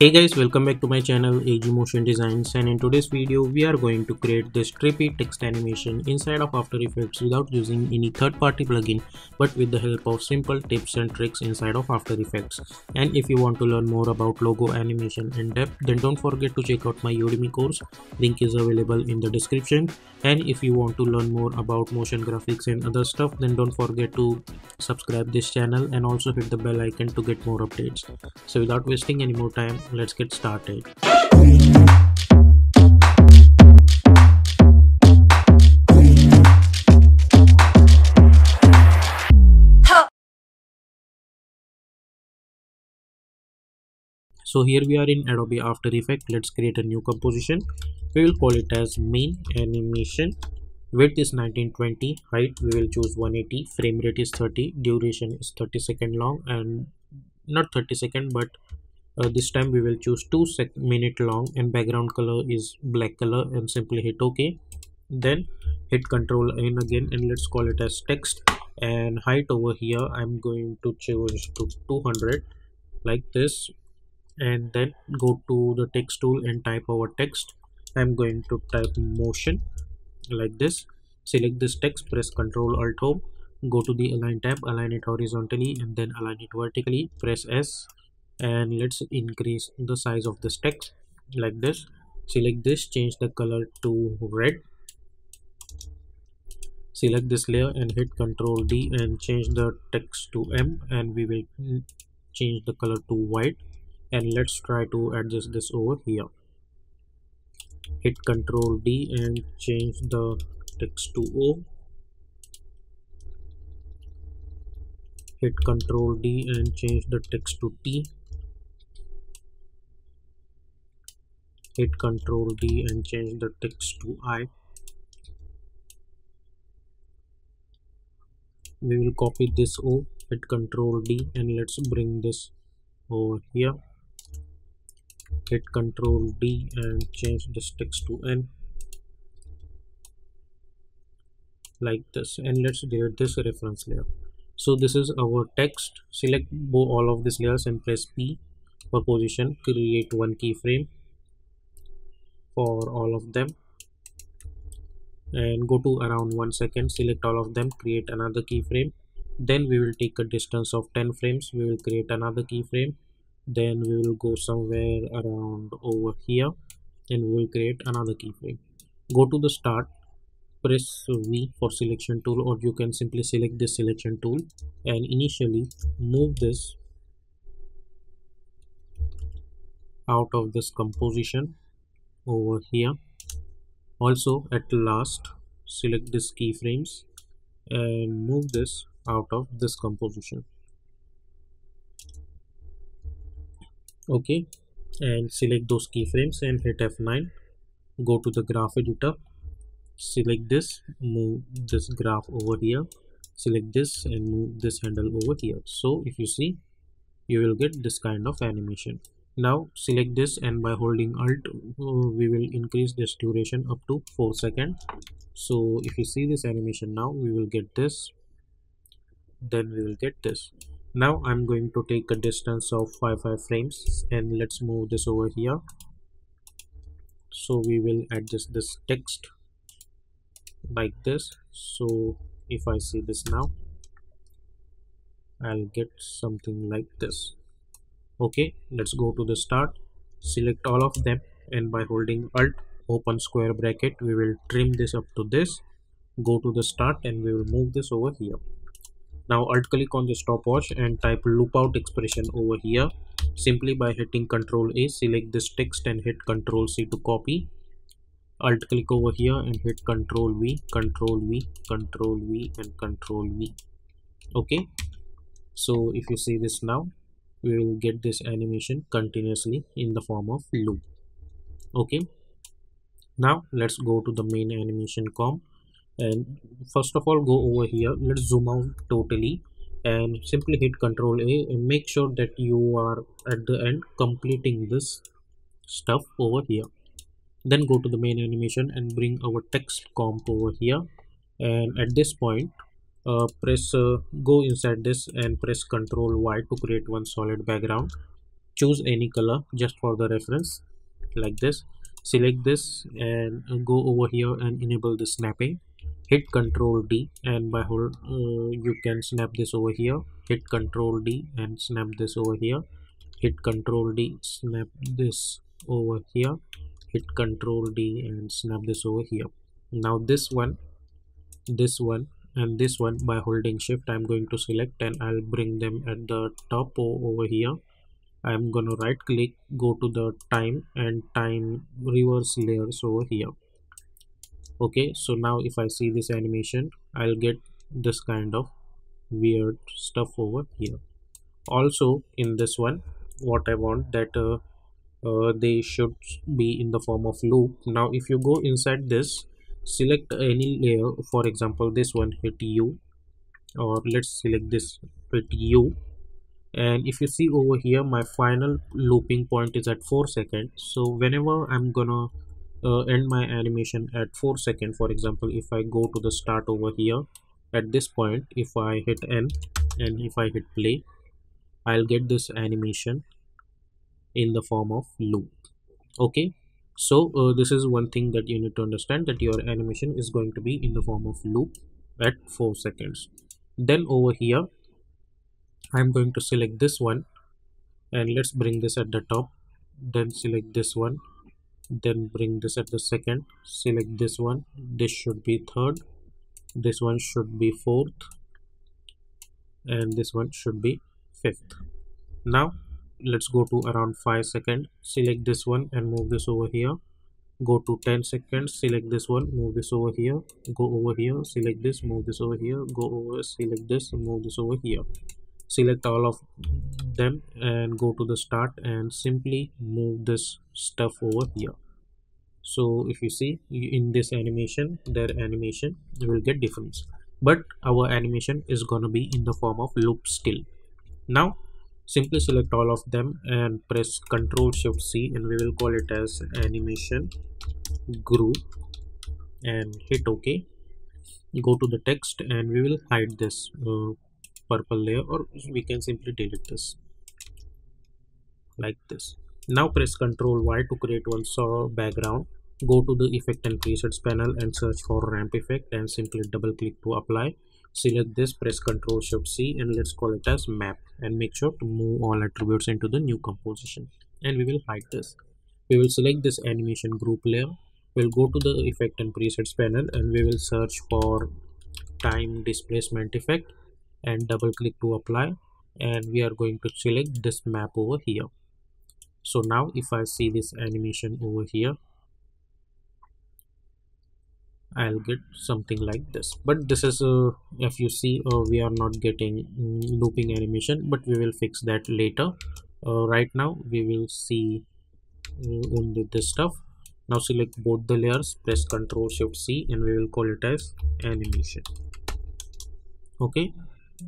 Hey guys, welcome back to my channel AG Motion Designs and in today's video we are going to create this trippy text animation inside of After Effects without using any third-party plugin but with the help of simple tips and tricks inside of After Effects. And if you want to learn more about logo animation in depth then don't forget to check out my Udemy course, link is available in the description. And if you want to learn more about motion graphics and other stuff then don't forget to subscribe this channel and also hit the bell icon to get more updates. So without wasting any more time let's get started. So here we are in adobe after effects. Let's create a new composition. We will call it as main animation. Width is 1920 height we will choose 180 frame rate is 30 duration is 30 second long and not 30 second but uh, this time we will choose 2 minute long and background color is black color and simply hit ok. Then hit control in again and let's call it as text. And height over here i'm going to change to 200 like this. And then go to the text tool and type our text. I'm going to type motion like this. Select this text press ctrl alt home. Go to the align tab align it horizontally and then align it vertically. Press s and let's increase the size of this text like this. Select this change the color to red. Select this layer and hit ctrl d and change the text to m and we will change the color to white. And let's try to adjust this over here. Hit ctrl d and change the text to o. Hit ctrl d and change the text to t hit Ctrl D and change the text to I. We will copy this O, hit Ctrl D and let's bring this over here. Hit Ctrl D and change this text to N. Like this. And let's delete this reference layer. So this is our text. Select all of these layers and press p for position. Create one keyframe for all of them. And go to around one second select all of them create another keyframe. Then we will take a distance of 10 frames. We will create another keyframe. Then we will go somewhere around over here and we will create another keyframe. Go to the start press v for selection tool or you can simply select this selection tool and initially move this out of this composition over here. Also at last select this keyframes and move this out of this composition. Okay and select those keyframes and hit F9 go to the graph editor. Select this move this graph over here. Select this and move this handle over here. So if you see you will get this kind of animation now select this and by holding alt uh, we will increase this duration up to 4 seconds. So if you see this animation now we will get this then we will get this. Now i'm going to take a distance of 5 5 frames and let's move this over here. So we will adjust this text like this. So if i see this now i'll get something like this okay let's go to the start. Select all of them and by holding alt open square bracket we will trim this up to this. Go to the start and we will move this over here. Now alt click on the stopwatch and type loop out expression over here. Simply by hitting ctrl a select this text and hit ctrl c to copy. Alt click over here and hit ctrl v ctrl v ctrl v and ctrl v. Okay so if you see this now we will get this animation continuously in the form of loop. Okay. Now let's go to the main animation comp and first of all go over here. Let's zoom out totally and simply hit ctrl a and make sure that you are at the end completing this stuff over here. Then go to the main animation and bring our text comp over here. And at this point uh, press uh, go inside this and press ctrl y to create one solid background. Choose any color just for the reference like this. Select this and go over here and enable the snapping. Hit Control D and by hold uh, you can snap this over here. Hit Control D and snap this over here. Hit Control D snap this over here. Hit Control D and snap this over here. Now this one this one and this one by holding shift I'm going to select and I'll bring them at the top over here. I'm gonna right click go to the time and time reverse layers over here. Okay so now if I see this animation I'll get this kind of weird stuff over here. Also in this one what I want that uh, uh, they should be in the form of loop. Now if you go inside this select any layer for example this one hit u or let's select this hit u. And if you see over here my final looping point is at 4 seconds. So whenever i'm gonna uh, end my animation at 4 seconds for example if i go to the start over here at this point if i hit n and if i hit play i'll get this animation in the form of loop. Okay so uh, this is one thing that you need to understand that your animation is going to be in the form of loop at 4 seconds. Then over here I'm going to select this one and let's bring this at the top then select this one then bring this at the second select this one this should be third this one should be fourth and this one should be fifth. Now let's go to around 5 second. Select this one and move this over here. Go to 10 seconds select this one move this over here. Go over here select this move this over here. Go over select this move this over here. Select all of them and go to the start and simply move this stuff over here. So if you see in this animation their animation will get difference. But our animation is gonna be in the form of loop still now simply select all of them and press ctrl shift c and we will call it as animation group and hit ok. Go to the text and we will hide this uh, purple layer or we can simply delete this like this. Now press ctrl y to create one saw background. Go to the effect and presets panel and search for ramp effect and simply double click to apply select this press ctrl shift c and let's call it as map and make sure to move all attributes into the new composition. And we will hide this. We will select this animation group layer. We'll go to the effect and presets panel and we will search for time displacement effect and double click to apply. And we are going to select this map over here. So now if i see this animation over here i'll get something like this. But this is uh, if you see uh, we are not getting mm, looping animation but we will fix that later. Uh, right now we will see uh, only this stuff. Now select both the layers press ctrl shift c and we will call it as animation. Okay?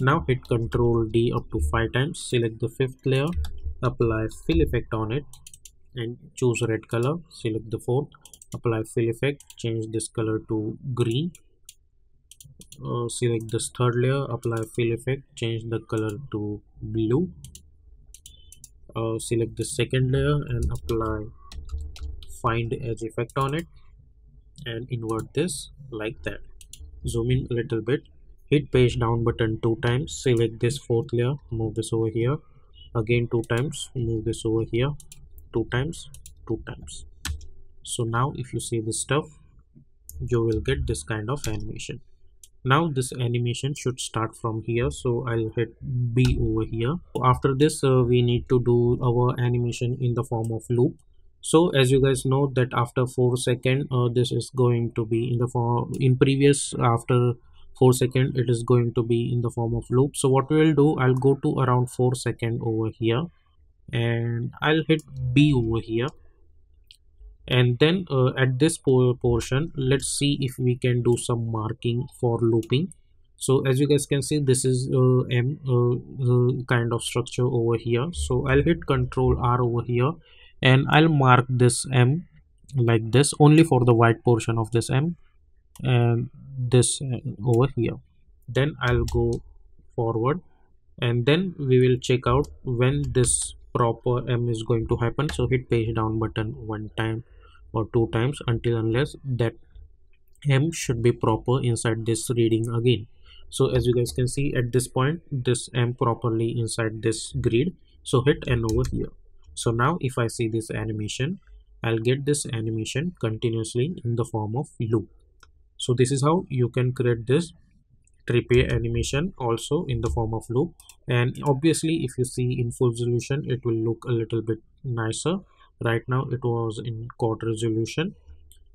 Now hit Ctrl D up to 5 times, select the fifth layer, apply fill effect on it and choose red color, select the fourth, apply fill effect, change this color to green, uh, select this third layer, apply fill effect, change the color to blue, uh, select the second layer and apply find edge effect on it and invert this like that. Zoom in a little bit. Hit page down button two times. Select this fourth layer. Move this over here. Again two times. Move this over here. Two times. Two times so now if you see this stuff you will get this kind of animation. Now this animation should start from here. So i'll hit b over here. After this uh, we need to do our animation in the form of loop. So as you guys know that after four second uh, this is going to be in the form in previous after 4 second it is going to be in the form of loop. So what we will do i'll go to around 4 second over here. And i'll hit b over here and then uh, at this portion let's see if we can do some marking for looping. So as you guys can see this is uh, m uh, uh kind of structure over here. So i'll hit control r over here and i'll mark this m like this only for the white portion of this m and this uh, over here. Then i'll go forward and then we will check out when this proper m is going to happen. So hit page down button one time or two times until unless that m should be proper inside this reading again. So as you guys can see at this point this m properly inside this grid. So hit n over here. So now if i see this animation i'll get this animation continuously in the form of loop. So this is how you can create this trippier animation also in the form of loop. And obviously if you see in full resolution it will look a little bit nicer right now it was in quad resolution.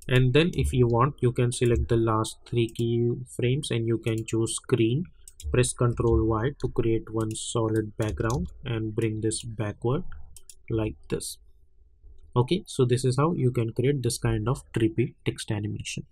And then if you want you can select the last three key frames and you can choose screen. Press ctrl y to create one solid background and bring this backward like this. Okay so this is how you can create this kind of trippy text animation